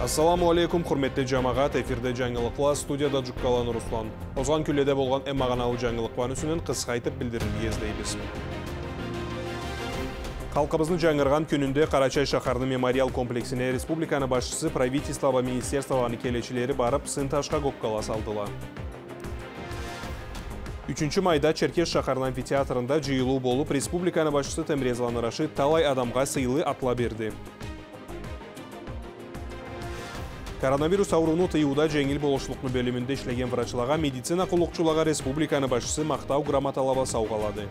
Ассаламу алейкум, құрметті жамағат, эфирде жаңылықла, студияда Жүккалан Руслан. Озған күледе болған әмағаналы жаңылықван үсінен қысқайтып білдірінге ездейбіз. Қалқыбыздың жаңырған күнінде Қарачай шақарны мемориал комплексіне республиканы башчысы правительство министерствованы келечілері барып, сынташқа көккала салдыла. 3 майда Черкеш шақарны амфитеатрында жиылу болып, республиканы башчысы Темрезлан Рашид талай адамға сыйлы атла берді коронавирус ауруыны тыюуда жеңил болушулукну бөлүмүндө иштеген врачларга медицина кулукчуларга республиканы башчысы Мақтау грамоталабасы сауғалады.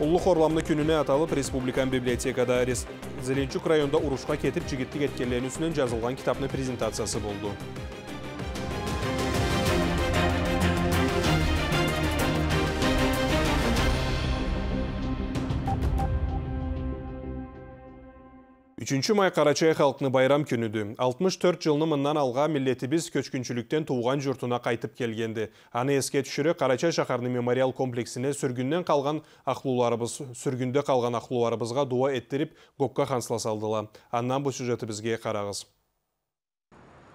улуу орламны күнүнө аталып республикан библиотекада Рес... зеленчук районунда урушка кетип жигиттик эткенлердин үстүнөн жазылган китаптын презентациясы болду 3 май Карачай халқыны байрам күніді. 64 жылны мындан алға милеті біз көчкіншіліктен туған жұртына қайтып келгенді. Аны еске түшүрө Карачай шақарны мемориал комплексіне сүргүндөн қалған ахлууларыбыз, сүргүндө қалған ахлууларыбызға дуа еттирип, гопка Аннан бұл бу сюжетибизге қарағыз.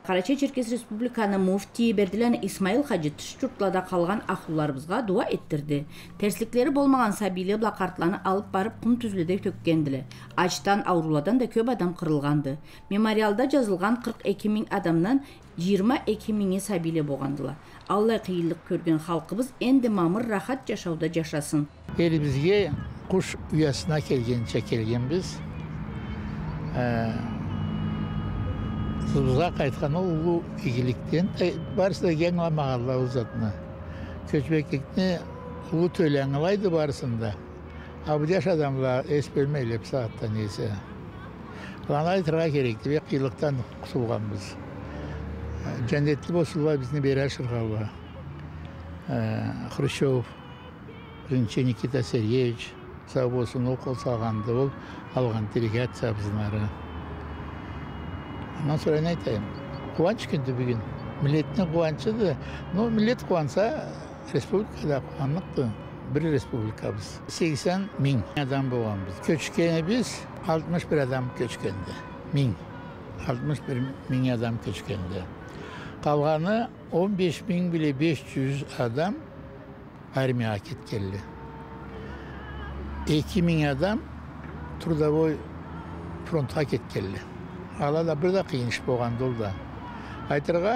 Карачай Черкес Республиканы муфти Бердилен Исмаил Хажы түш жұртлада қалған ақылыларыбызға дуа еттірді. Терсліктері болмаған сабилі блақартланы алып барып құм түзледе төккенділі. Ачтан ауруладан да көп адам қырылғанды. Мемориалда жазылған 42 мың адамнан 22 мыңы сабилі болғандыла. Аллай қиылық көрген халқыбыз енді мамыр рахат жашауда жашасын. Елімізге құш ұясына келгенше келгенбіз. Сызға қайтқан ол ұлы игіліктен барысы да ең ламағалла ұзатына. Көчбекlikне ұлы төләңілайды барысында. Абыдяш адамла ес бөлмейлеп сағаттан есі. Лана айтырға керекті бе қиылықтан құтылғанбыз. Жәндетті босылға бізні берер шырғалға. Хрущев, бірінші Никита Сергеевич, сау болсын ол қол салғанды ол алған делегация біздің ondan sonra ne aytayın quvonch kun bir gün. Millatni quvonchidi ну millat quvonsa respublikada quvonliqdi bir respublikamiz sakson ming. Odam bo'lganmiz ko'chgan biz. Oltmish bir odam ko'chganda ming. oltmish bir ming odam ko'chganda qolgani o'n besh ming bilan besh yuz odam armiyaga ketganlar ikki ming odam трудовой фронтқа алада бір да қиын іш болған ол да айтырға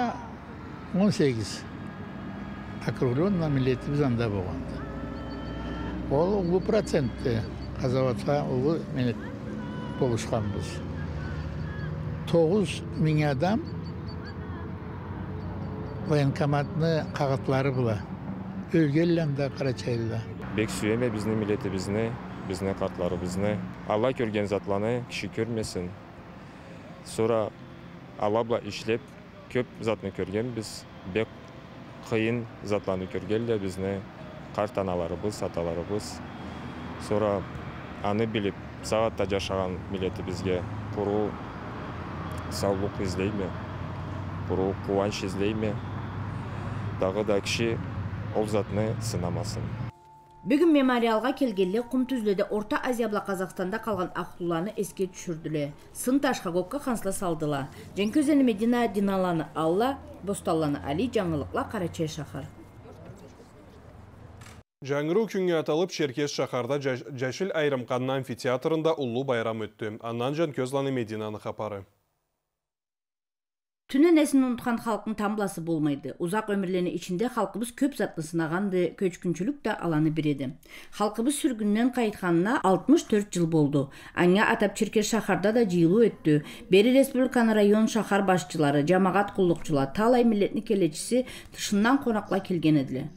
18 округленно милletimiz анда болғанды ол ұлы процентті қазаватқа ұлы милlet болушқанбыз тоғыз мың адам военкоматны қағатлары бұла өлгелланда қарачайда бек сүйеме біздің милletибизни біздің қартларыбызны алла көрген затланы кіші көрмесін сура алабла иштеп көп затны көргөнбүз кыйын затларны көргөн эле. Биздин карт аналарыбыз аталарыбыз. Сура аны билип сагата жашаган милетибизге куру саулук издейби куру кубанч издейми дагы да киши ол затты сынамасын. Бүгін мемориалға келгелі құм түзледе Орта Азия Қазақстанда қалған ақылланы еске түшірділі. Сын ташқа көкке қансыла салдыла. Женкөзені Медина Диналаны Алла, Босталланы Али жаңылықла Қарачай шақар. Жаңыру күнге аталып Шеркес шақарда Жәшіл Айрымқанны амфитеатрында ұлы байрам өтті. Аннан жан көзланы Мединаны қапары. Түні нәсін ұнтқан халқын тамбласы болмайды. Ұзақ өмірлені ішінде халқыбыз көп затты сынағанды, көчкүнчүлүк та аланы береді. Халқыбыз сүргүннен қайтқанына 64 жыл болды. Аңа атап Черкес шахарда да жиылу өтті. Бері республиканы район шахар башчылары, жамағат құллықчылар, талай милletни келечisi тышыннан қонақла келген еділі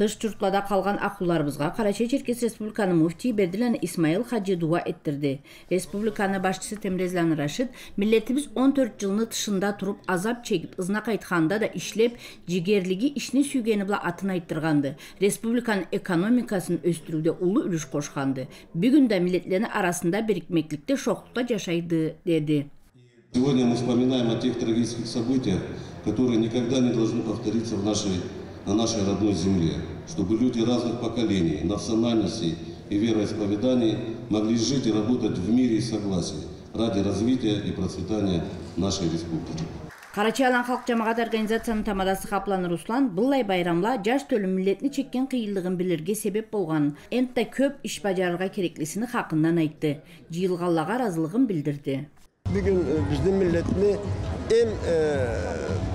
тыш жұртлада қалған ақуларыбызға Қарачай Черкес Республиканы муфти Берділән Исмаил Хаджи дуа еттірді. Республиканы башчысы Темрезлан Рашид миллетибиз 14 жылны тышында тұрып азап чегіп, ызна қайтқанда да ишлеп, жигерлиги ишни сүйгені бла атын айттырғанды. Республиканың экономикасын өстіруде улы үліш қошқанды. Бүгін да миллетлерінің арасында берікмеклікте шоқлықта жашайды деді. Сегодня мы вспоминаем о тех трагических событиях, которые никогда не должны повториться в нашей на нашей родной земле, чтобы люди разных поколений, национальностей и вероисповеданий могли жить и работать в мире и согласии. ради развития и процветания нашей республики. Карачай Алан халк жамаат организациянын тамадасы Каплан Руслан булай байрамла жаш төлүм милletini чеккен кыйынлыгын билерге себеп болгон, энтте көп иш бажарырга кереклисини хакынан айтты. Жыйылганларга ыраазылыгын билдирди. E, bizim milletini en e,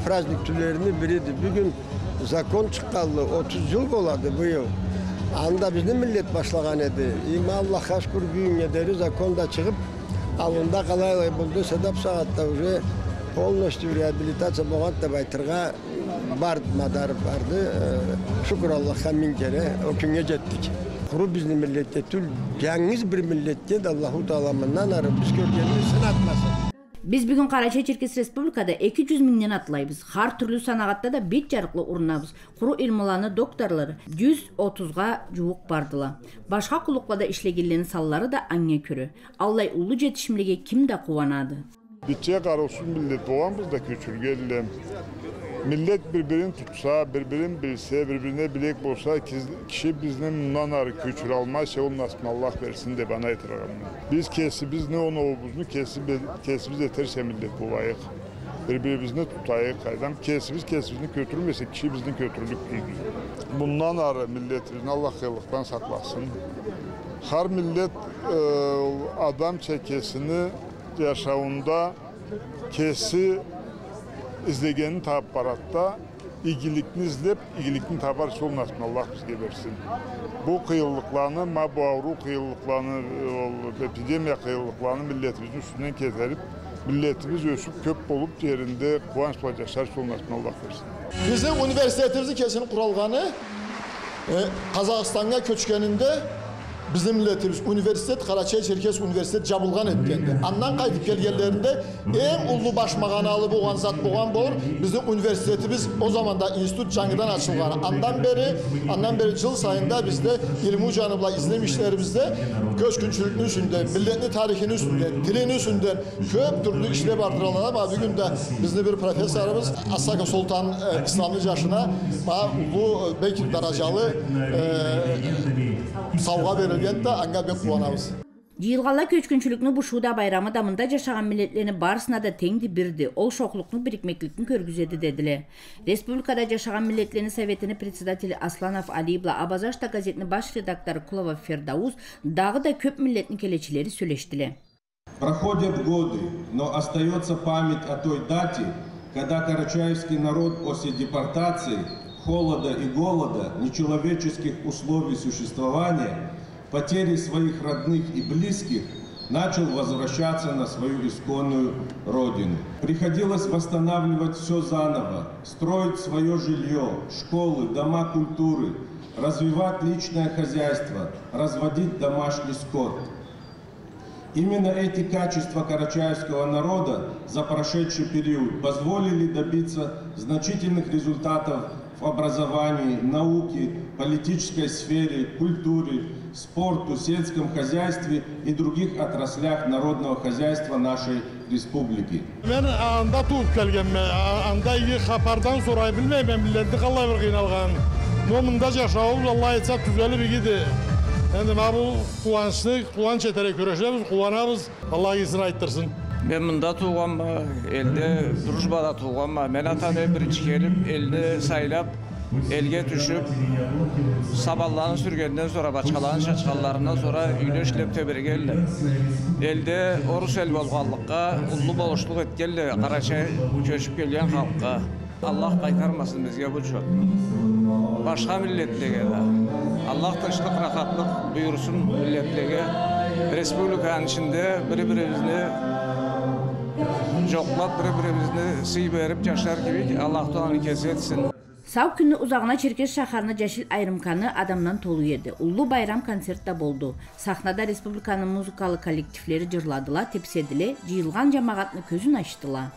prazdnik türlerini zakon çıkalı 30 yıl oladı bu yıl. Anda bizim millet başlagan edi. İma Allah'a şükür büyün ederi zakon da çıkıp alında kalayla buldu. Sedap saatte уже полностью реабилитация болған деп айтырға бар мадар барды. Şükür Allah'a min kere o күнге. Құру біздің миллетте түл жаңыз бір миллетте де Аллаху Тааламынан ары біз сынатмасын. Биз бүгүн Карачай Черкес Республикада 200 миңден атлайбыз. Ар түрлүү санагатта да бет жарыклы урунабыз. Куру илмуланы докторлор 130га жуук бардыла. Башка кулукларда иштегендердин саллары да аңга көрө. Аллай улуу жетишимлиге ким да кубанады. Doğanımız da küçülgeyle. Millet birbirini tutsa, birbirini bilse, birbirine bilek bolsa, kişi bizden bundan arı küçül almazsa onun aslında Allah versin de bana etirağım. Biz kesi, biz ne onu obuzunu kesi, kesi biz yeterse millet bu layık. Birbirimizini tutayık kaydam. Kesimiz kesimizni götürmese kişi bizden kötülük Bundan arı milletimizin Allah kıyılıktan saklasın. Her millet e, adam çekesini yaşamında kesi izlegenin tapıp baratta iyilikini izlep iyilikini tapar sol nasip Allah bizge versin. Bu kıyıllıklarını, ma bu avru kıyıllıklarını, epidemiya kıyıllıklarını milletimizin üstünden keserip milletimiz ösüp köp bolup yerinde kuvvanç bulacaklar sol nasip Allah versin. Bizim üniversitetimizin kesin kuralganı e, Kazakistan'a bizim milletimiz üniversitet Karaçay Çerkes Üniversitet cabulgan etkendi. Andan kaydıp gelgenlerinde en ulu başmağanalı boğan zat boğan boğun bizim üniversitetimiz o zaman da institut canıdan açılgan. Andan beri andan beri yıl sayında bizde ilmi canımla izlem işlerimizde köşkünçülükün üstünde, milletli tarihinin üstünde, dilin üstünde köp türlü işle bardıralan ama bir günde bizde bir profesörümüz Asaka Sultan e, İslamlı yaşına bu e, belki daracalı e, verilgen de anga bek kuvанабыз. Жыйылганлар көчкүнчүлүкнү бушууда байрамы дамында жашаган миллетлердин барысына да теңди бирди. Ол шоклуктун бирикмектиликтин көргүзөдү дедиле. Республикада жашаган миллетлердин советинин председатели Асланов Алибла Абазашта газетинин баш редактору Кулова Фердауз дагы да көп миллеттин келечилери сүйлөштүле. Проходят годы, но остается память о той дате, когда карачаевский народ после депортации, холода и голода, нечеловеческих условий существования – потери своих родных и близких начал возвращаться на свою исконную родину. Приходилось восстанавливать все заново, строить свое жилье, школы, дома культуры, развивать личное хозяйство, разводить домашний скот. Именно эти качества карачаевского народа за прошедший период позволили добиться значительных результатов в образовании, науке, политической сфере, культуре, спорту, сельском хозяйстве и других отраслях народного хозяйства нашей республики. Мен анда туып Ben mında tuğanma, e, elde Drujba'da tuğanma. Men atane birinci gelip, elde saylap, elge düşüp, saballarını sürgenden sonra, başkalarının şaçkallarından sonra üyle işlem töbir geldi. Elde orus el bolgallıkka, ullu boluşluk etkelle, karaşa köşüp gelgen halkka. Allah kaytarmasın bizge bu çok. Başka milletlege de. Allah taşlık, rahatlık buyursun milletlege. Respublikanın içinde birbirimizi жоқлап бір бірімізді сый беріп жашар Allah туаны кесе етсін Сау күнү узагына Черкес шаарына жашил айрымканы адамдан толуу еді. Улуу байрам концерт да болду. Сахнада республиканын музыкалык коллективлери жырладыла, тепседиле, жыйылган жамаатны көзүн ачтыла.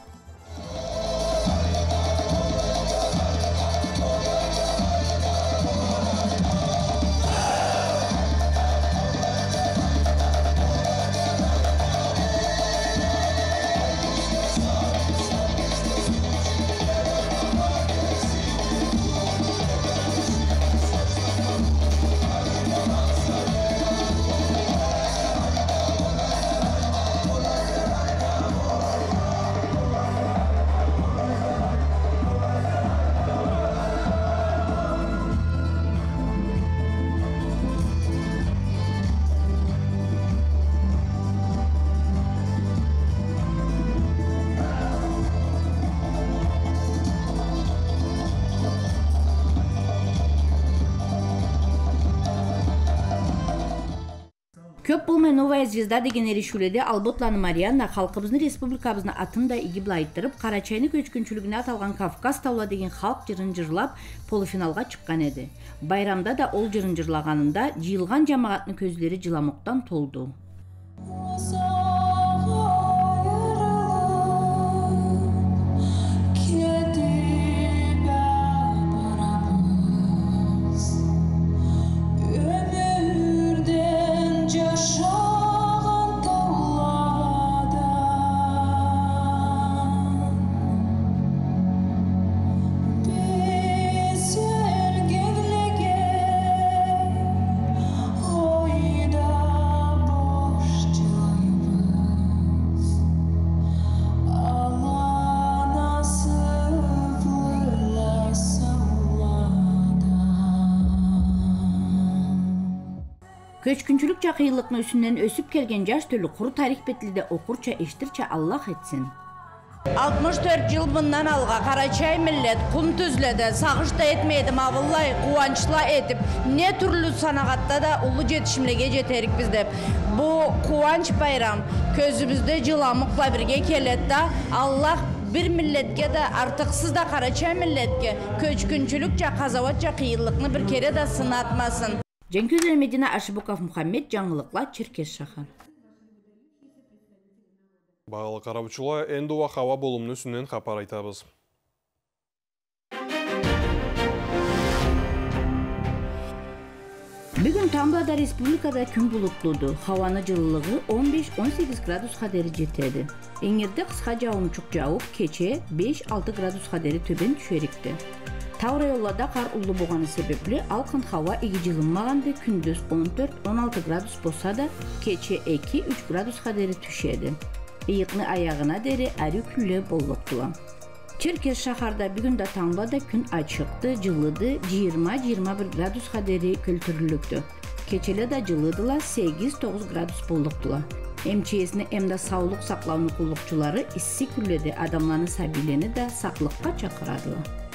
Көп болмай новая звезда деген эришүүлөдө алботланы марианна халкыбыздын республикабыздын атын да иги былайттырып кара чайны көчкүнчүлүгүнө аталган кавказ таула деген халк жырын жырлап полуфиналга чыккан эди байрамда да ол жырын жырлаганында жыйылган жамааттын көздөрү жыламоктон толду жакыйлыктын үстүнөн өсүп келген жаш төлү куру тарих бетилде окурча эчтирче аллах этсин алтымыш төрт жыл мындан алга карачай миллет кум түзлөдө сагыш да этмейди мабыллай кубанычла этип эмне түрлүү санагатта да улуу жетишимлерге жетерикпиз деп бул кубанч байрам көзүбүздө жыламыкла бирге келет да аллах бир миллетке да артыксыз да карачай миллетке көчкүнчүлүк жа казабат жа кыйынлыкны бир кере да сынатмасын жеңкөз медина ашыбуков мухаммед жаңылыклар черкес шахар Бағалы қарабычыла энди уа хаба болумунун үстүнөн капар айтабыз бүгүн тамбада республикада күн булуттуу хабанын жылуулугу 15-18 градуска дери жетеди эңирде кыска жаунчук жауып кече 5-6 градуска дери төбөн түшөрүктү тау районларда кар улуу болгону себеплүү алкын хаба иги жылынмаганды күндүз 14-16 градус болсо да кече 2-3 градуска дери түшөдү ыйыкны аягына дери ари күлө боллуктула черкес шаарда бүгүн да таңбада күн ачыкты жылыды 20-21 градуска дери көлтүрүлүктү кечеле да жылыдыла 8-9 градус боллуктула мчсни эмда саулык сактоонун кулукчулары иссик күлөдө адамларны сабийлени да сактыкка чакырадыла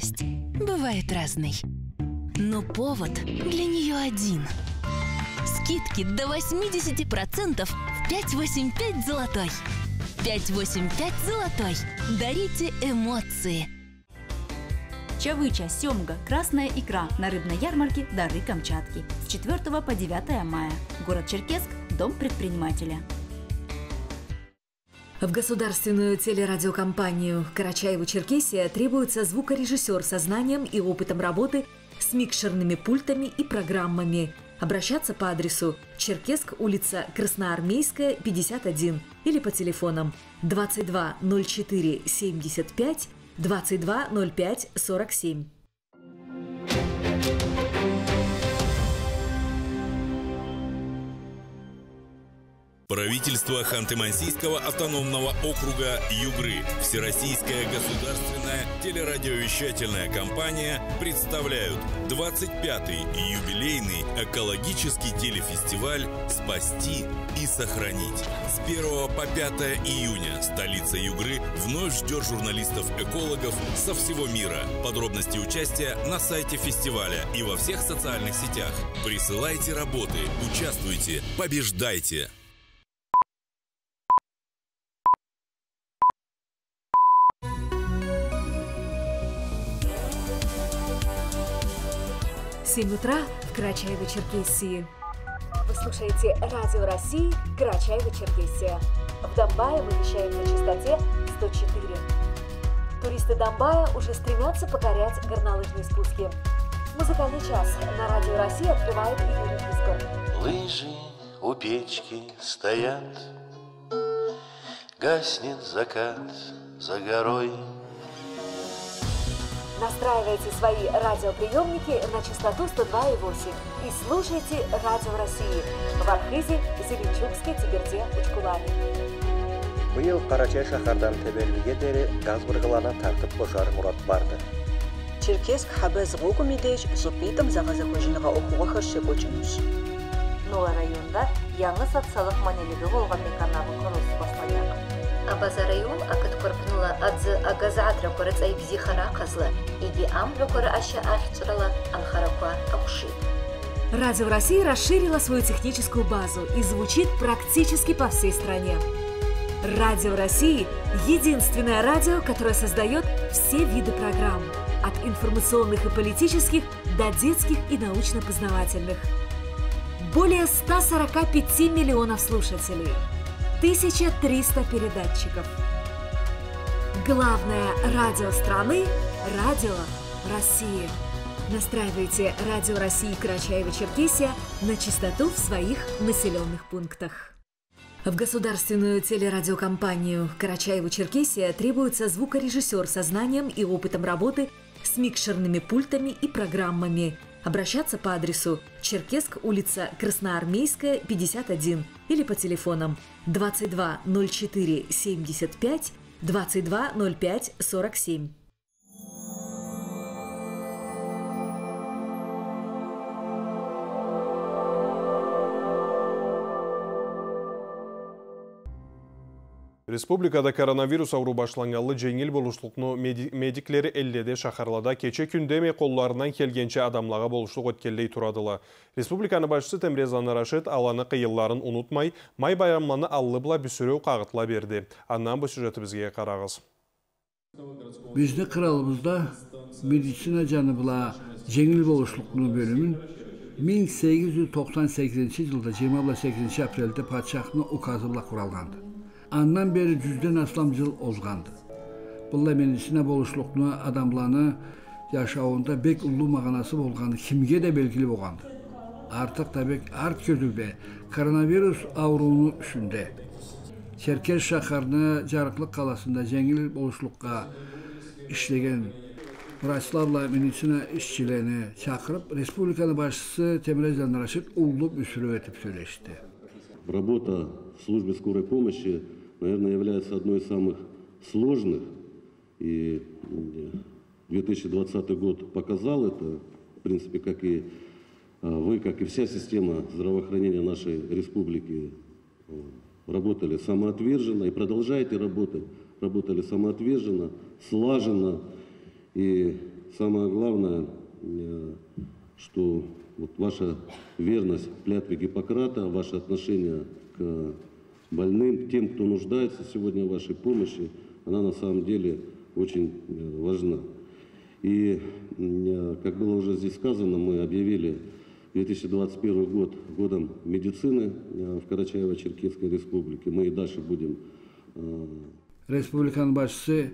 Радость бывает разной. Но повод для нее один. Скидки до 80% в 585 золотой. 585 золотой. Дарите эмоции. Чавыча, семга, красная икра на рыбной ярмарке «Дары Камчатки» с 4 по 9 мая. Город Черкесск, Дом предпринимателя. В государственную телерадиокомпанию «Карачаево-Черкесия» требуется звукорежиссер со знанием и опытом работы с микшерными пультами и программами. Обращаться по адресу Черкесск, улица Красноармейская, 51 или по телефонам 22 04 75 22 05 47. Правительство Ханты-Мансийского автономного округа Югры, Всероссийская государственная телерадиовещательная компания представляют 25-й юбилейный экологический телефестиваль «Спасти и сохранить». С 1 по 5 июня столица Югры вновь ждет журналистов-экологов со всего мира. Подробности участия на сайте фестиваля и во всех социальных сетях. Присылайте работы, участвуйте, побеждайте! 7 утра в Карачаево-Черкесии. Вы слушаете Радио России Карачаево-Черкесия. В Донбайе мы вещаем на частоте 104. Туристы Донбая уже стремятся покорять горнолыжные спуски. Музыкальный час на Радио России открывает Юрий Писков. Лыжи у печки стоят, Гаснет закат за горой, Настраивайте свои радиоприемники на частоту 102,8 и слушайте Радио России в Архизе, Зеленчукске, Тиберде, Учкулане. Быйыл Карачай шаһардан Тебелбиге дере газ быргылана тартып кошар мурат барды. Черкесск хабез гуку мидеш зупитам загаза хожиныга окуга хыршы кочунуш. Нола районында яңы социалык манелеги болгон меканабы курулушу башланат. Абаза район акыт корпунула адзы агазаатра корыц айбзи хара казлы. Иги амбра кора аша ахчырала анхараква акушит. Радио России расширила свою техническую базу и звучит практически по всей стране. Радио России – единственное радио, которое создает все виды программ. От информационных и политических до детских и научно-познавательных. Более 145 миллионов слушателей. 1300 передатчиков. Главное радио страны – Радио России. Настраивайте Радио России Карачаева-Черкесия на частоту в своих населенных пунктах. В государственную телерадиокомпанию Карачаева-Черкесия требуется звукорежиссер со знанием и опытом работы с микшерными пультами и программами. Обращаться по адресу Черкесск, улица Красноармейская, 51 или по телефонам 22 04 75 22 05 47. Республикада коронавирус ауру башланғалы жеңіл болушлықны медиклері әлледе шақарлада кече күндеме қолларынан келгенче адамлаға болушлық өткелдей турадылы. Республиканы башысы Темрезаны Рашид аланы қиылларын ұнытмай, май байрамланы аллы бұла бүсіреу қағытла берді. Аннан бұл сюжеті бізге қарағыз. Бізді қыралымызда медицина бұла жеңіл болушлықны бөлімін 1898 жылда 28 апрелде падшахның указы бұла құралғанды. Андан бері жүзден астам жыл озғанды. Бұл медицина болушлықны адамланы жашауында бек ұлы мағанасы болғаны кімге де белгілі болғанды. Артық та бек арт көзілбе коронавирус ауруыны үшінде. Черкес шақарны жарықлық қаласында жеңіл болушлыққа ішлеген врачларла медицина işçilerini çağırıp республиканы başçısı Temrezen Raşit уллы үсірі өтіп сөйлешті. Работа в службе скорой помощи наверное, является одной из самых сложных. И 2020 год показал это, в принципе, как и вы, как и вся система здравоохранения нашей республики работали самоотверженно и продолжаете работать, работали самоотверженно, слаженно. И самое главное, что вот ваша верность клятве Гиппократа, ваше отношение к больным, тем, кто нуждается сегодня в вашей помощи, она на самом деле очень э, важна. И, э, как было уже здесь сказано, мы объявили 2021 год годом медицины э, в Карачаево-Черкесской республике. Мы и дальше будем... Республикан башчысы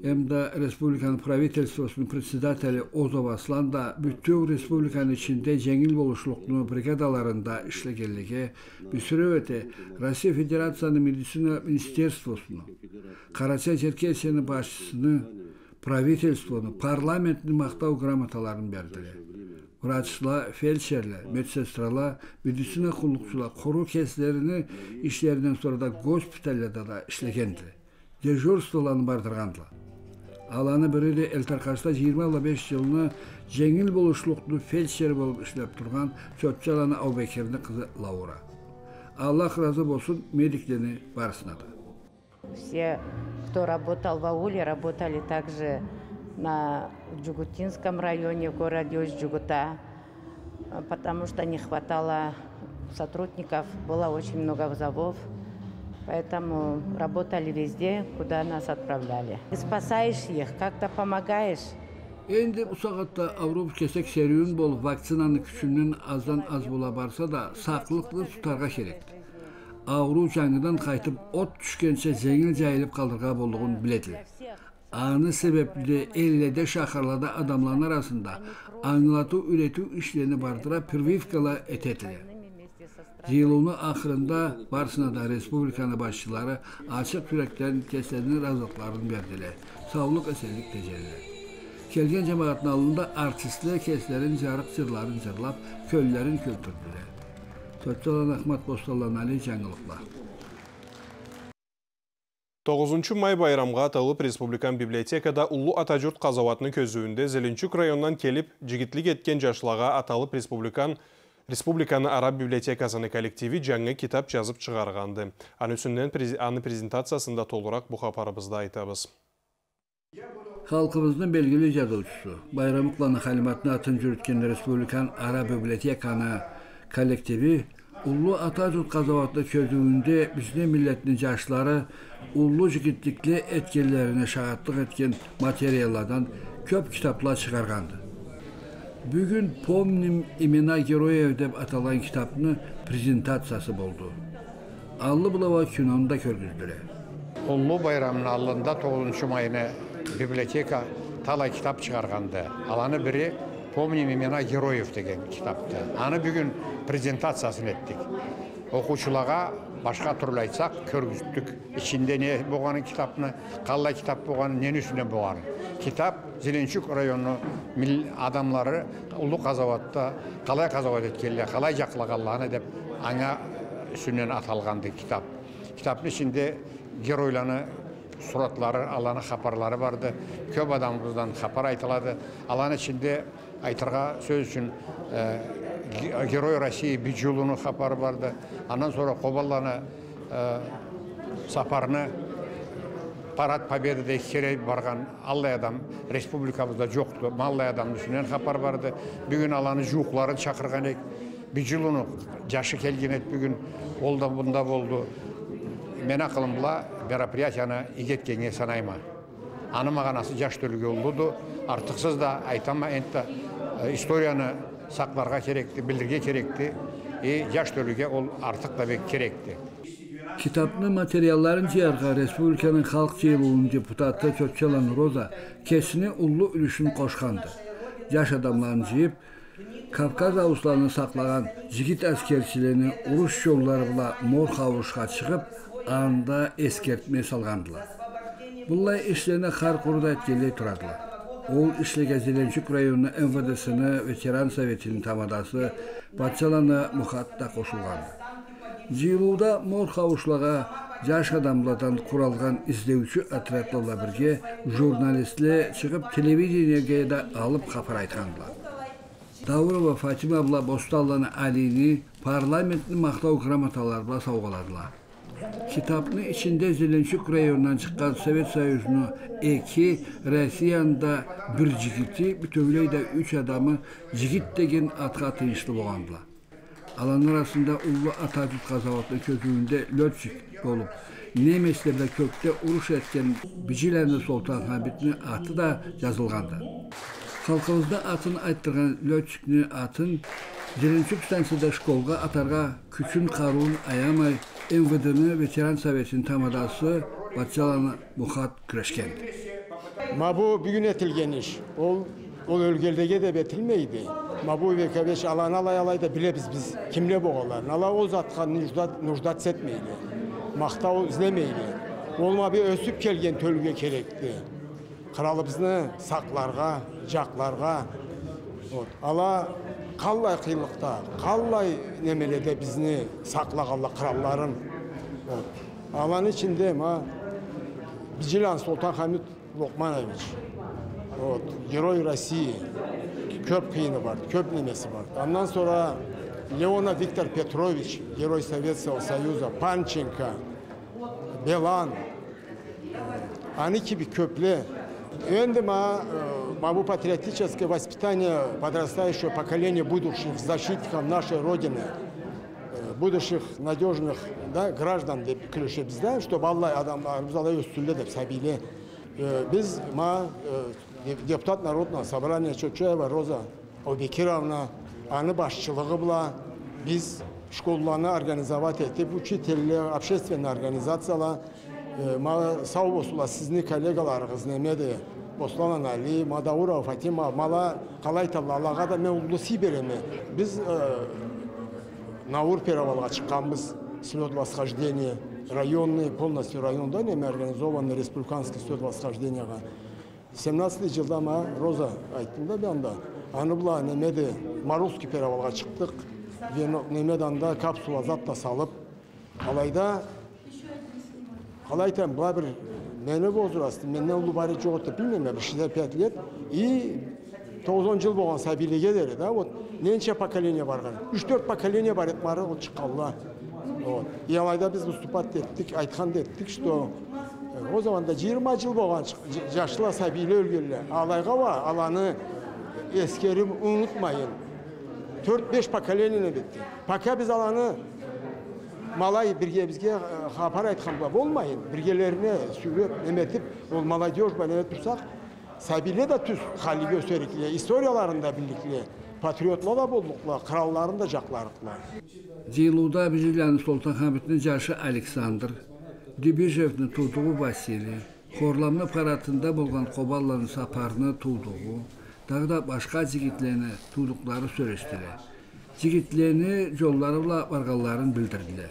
Emda Respublikanın правительствосының председателі Озов Аслан да бүттеу республиканың ішінде жеңіл болушылықтың бригадаларында ішлегенліге бүсірі өте Россия Федерацияның медицина министерствосының, Қарача Черкесияның басшысыны, правительствоны, парламенттің мақтау грамоталарын берділер. Врачла, фельдшерлер, медсестралар, медицина құлықшылар, қору кесілеріні ішлерінен sonra да госпитальда да ішлегенді. Дежурстволаны бардырғандылар аланы бірі де элтаркашта 25 жылына жеңіл болушылықты фельдшер болып ішлеп тұрған чөтчаланы аубекердің қызы лаура аллах разы болсын медиктеріне барысына да все кто работал в ауле работали также на Джугутинском районе в городе Джугута, потому что не хватало сотрудников, было очень много вызовов. Поэтому работали везде, куда нас отправляли. И спасаешь их, как-то помогаешь. Endi bu saatte Avrupa kesek seriyun bol vaksinanın küçüğünün azdan az bola barsa da saqlıqlı tutarga kerekti. Avru жаңыдан qaytıb ot düşkənçə zengin cayılıb qaldırğa bolduğunu bilediler. Anı sebeple ellede şaharlarda adamların arasında anlatı üreti işlerini bardıra прививкала etetiler. Yılını axırında Barsinada Respublikanı başçıları açıq yürəkdən kəslərinin razılıqlarını verdilər. Sağlıq əsərlik təcəllilər. Kelgən cəmaatın alında artistlər kəslərin carıq cırların cırlab, köllərin kültürdülər. Tötdə olan Ahmet Bostallan Ali Cəngılıqlar. 9 may bayramğa atılıb Respublikan Bibliotekada Ullu Atacurt Qazavatını közüyündə Zelinçuk rayondan kelib, cigitlik etken yaşlağa atılıb Respublikan Bibliotekada Республиканы Араб библиотекасыны коллективи жаңы китап жазып чыгарганды. Аны үсүнөн аны презентациясында толураак бу хабарыбызда айтабыз. Халқымыздың белгілі жазушысы Байрам Құланы атын жүріткен Республикан Араб библиотеканы коллективи Улlu Atatürk qazavatlı çözümünde bizde milletinin yaşları ullu jigitlikli etkilerine şahitlik etken materyallardan köp kitaplar çıkargandı. Bugün Pomnim imena Geroyev deb atalan kitabını prezentatsiyası oldu. Allı bulava kinonda körgüzdüre. Ullu bayramının alında 9 mayını biblioteka talay kitap çıkargandı. Alanı biri Помним имена героев деген китапты. Аны бүгін презентациясын еттік. Оқушыларға башқа түрлі айтсақ көргіздік. Ішінде не болғаны китапны, қалай китап болғаны, нені үстіне болғаны. Китап Зеленчук районы адамлары ұлы қазаватта қалай қазават еткелі, қалай жақлағанланы деп аңа үстінен аталғанды китап. Китаптың ішінде геройланы сұратлары, аланы хапарлары барды. Көп адамымыздан хапар айтылады. Аланы ішінде айтырға сөз үшін герой россии биджулуну хабары барды андан sonra қобаланы сапарыны парад победада керей барған аллай адам республикамызда жоқты маллай адамның үстінен хабар барды бүгін аланы жуықларын шақырған ек биджулуну жашы келген еді бүгін ол да бұнда болды мен ақылым бұла мероприятияны игеткенге санайма аны мағанасы жаш төлге олды артықсыз да айтама енді историяны сақларға керекті білдірге керекті и жаш төлге ол артық да бек керекті Kitobni materiallarınca yarğa Respublikanın Xalq Ceylovunun deputatı Kökçalan Roza kesini ullu ülüşün qoşqandı. Yaş adamlarını ceyib, Kafkaz avuslarını saqlağan jigit əskerçilerini uruş yollarıyla mor xavuşqa çıxıb, anda eskertmə salğandılar. Bunlar işlerine xar quruda etkileyi turadılar. Ол ішлігі Зеленчук районы МВДсіні ветеран советінің тамадасы Батчаланы мұхатта қошылғанды. Ciyuluda mor kavuşlağa жаш адамлардан құралған іздеуші отрядlarla бірге журналистлер шығып телевидениеге да алып хабар айтқандылар даурова фатима абла босталланы алини парламенттің мақтау грамоталарына сауғаладылар Kitapның içinde Zelençuk rayonundan çıkan Sovet Soyuzu'nu iki, Rusiyanın da bir jigiti, bütövley de üç adamı jigit degen atqa tıyışlı boğandılar. Alan arasında Ullu Atatürk qazavatlı közüğünde lötçük olup, Nemeslerle kökte uruş etken Bicilerini Sultan Habit'in atı da yazılgandı. Халқымызда атын айттырған летчикни атын Зеленчук станцияда школға атарға күчін қаруын аямай МВД-ны ветеран советінің тамадасы Батчаланы Мұхат күрешкен. Ма bu бүгін етілген іш. Ол ол өлгелдеге де бетілмейді. Ма bu векабеш алан алай алай да білебіз біз кімле боғалар. Ала ол затқа нуждат сетмейді. Мақтау ізлемейді. Ол ма bir өсіп келген төлге керекті. Қыралыбызны сақларға, жақларға. Ала қалай қиылықта, қалай немеледе бізні сақлағалла қыралларын. Алан içinde ма Бжилан Султан Хамид Локманович, вот, герой России, көп қиыны бар, көп немесі бар. Ondan sonra Леона Виктор Петрович, герой Советского Союза, Панченко, Белан, они gibi köple ма, bu патриотическое воспитание подрастающего поколения будущих защитников нашей Родины, будущих надежных да, граждан деп күрешебіз да, чтобы Алла адамдарымыз алай деп сәбиле. Біз ма депутат народного собрания Чочаева Роза Обекировна, аны басшылығы бұла, біз школланы организовать етіп, учительлер, общественный организациялар, ма сау болсула сіздің коллегаларыңыз немеді Бослан Али, Мадаурова Фатима, мала қалай Аллаға да мен ұлысы береме. Біз Наур перевалға шыққанбыз, слет восхождения, районный, полностью районда неме организованный республиканский слет восхождениеға. 17 жылда ма Роза айттым да банда. Аны бұла немеді Марусский перевалға шықтық. Немеданда капсула затта салып, алайда қалай айтамын бұла бір мені возраст менен улуу баары жок деп билмейм бир шестьдесят пять лет и тоғыз жыл болған сәбилеге деді да вот ненче поколение барған үш төрт поколение бар еді бары ол шыққанла вот и алайда біз выступать еттік айтқан еттік что о заманда жиырма жыл болған жашла сәбиле өлгелі алайға ба аланы ескеріп ұмытмайын төрт беш поколение бітті пока біз аланы малай бірге бізге хабар айтқанға болмайын біргелеріне сөйлеп неметіп ол молодежь неме тұрсақ сәбиле да түс хали gösteriklе историяларында биликле патриотлар да болдуклар кралларын да жакларыклар жыйылууда бизилянын султанхамедтин жашы александр дюбежевдин туудугу василий хорламны паратында болгон кобалланын сапарыны туудугу дагы да башка жигитлерни туудуклары сүрөштүлөр жигитлерни жолдары була барганларын билдирдилер.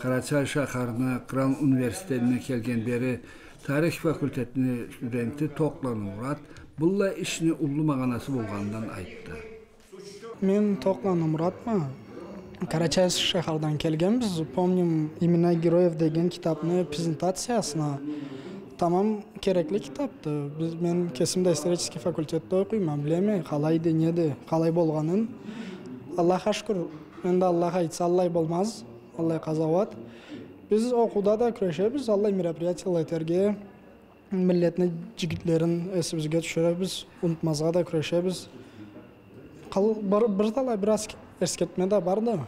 Карачай шаарына кран университетине келген бери тарих факультетinin студенти тоқлан мурат бұлла ішіне улуу маганасы болғандан айтты. Мен тоқлан мұратмын карачаевск шаһардан келгенбіз помним имена героев деген кітаптың презентациясына. Тамам керекли кітапты біз мен кесімде исторический факультетте оқимын білемін қалай неді қалай болғанын. Аллаха шүкір енді аллах айтса аллай болмаз аллай қаза біз оқуда да күресеміз аллай мероприятияларге миллеттің жігітлерін есімізге түсіреміз ұмытмасқа да күресеміз бір, талай біраз ескертме да барды.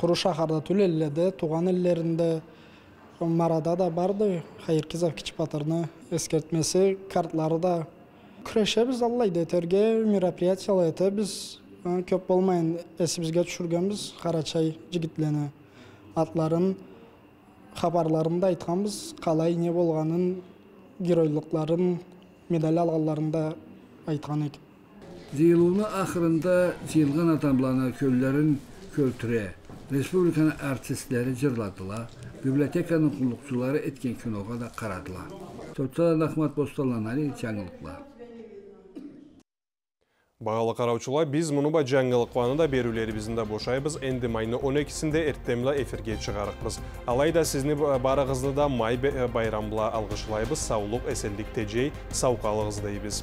Құру шаһарда түлелледе туған елдерінде марада да барды. Хайыркизов кичи батырны эскертмеси картлары да. Күрөшөбүз аллай детерге мероприятиялар этебиз көп болмайын эсибизге түшүргөнбүз карачай жигитлерини атларын хабарларында айтқанбыз. Қалай не болғанын геройлықтарын медаль алғанларын да айтқан екен жыйылуунун акырында жыйылган адамларны көллөрүн көлтүрө республиканын артисттери жырладылар библиотеканын кулукчулары эткен киного да карадылар чочалан ахмат бостоланали жаңылыклар Бағалы қараучылар, біз мұны жаңғылықваны да берулерімізді да бошайбыз, әнді майны 12-сінде әрттемлі эфирге шығарықпыз. Алайда сізні барығызны да май байрамбыла алғышылайбыз, саулық, тежей, сауқалығыз дейбіз.